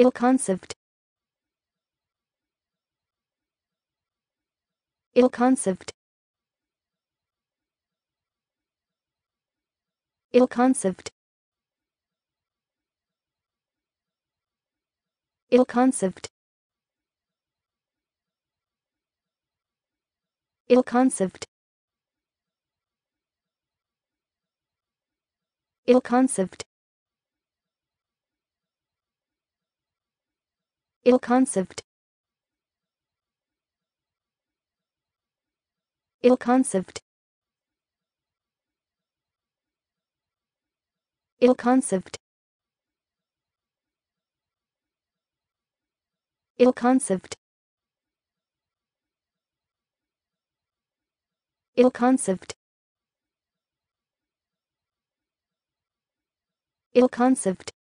ill conceived. Ill conceived. Ill conceived. Ill conceived. Ill conceived. Ill conceived. ill conceived ill conceived ill conceived ill conceived ill conceived ill conceived